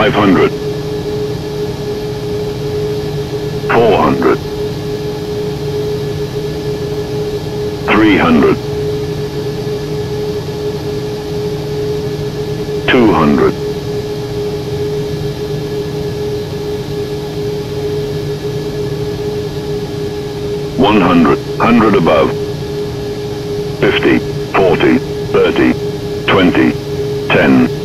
500. 400. 300. 200. 100. 100 above. 50. 40. 30. 20. 10.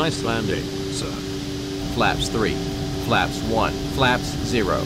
Nice landing, sir. Flaps 3. Flaps 1. Flaps 0.